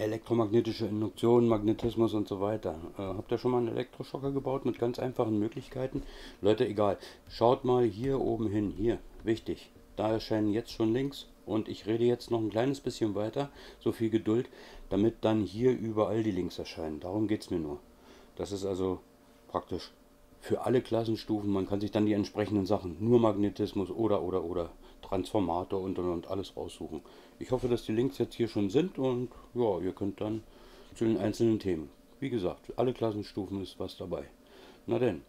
Elektromagnetische Induktion, Magnetismus und so weiter. Äh, habt ihr schon mal einen Elektroschocker gebaut mit ganz einfachen Möglichkeiten? Leute, egal. Schaut mal hier oben hin. Hier, wichtig. Da erscheinen jetzt schon Links und ich rede jetzt noch ein kleines bisschen weiter. So viel Geduld, damit dann hier überall die Links erscheinen. Darum geht es mir nur. Das ist also praktisch für alle Klassenstufen. Man kann sich dann die entsprechenden Sachen, nur Magnetismus oder, oder, oder Transformator und, und, und alles raussuchen. Ich hoffe, dass die Links jetzt hier schon sind und ja, ihr könnt dann zu den einzelnen Themen. Wie gesagt, alle Klassenstufen ist was dabei. Na denn.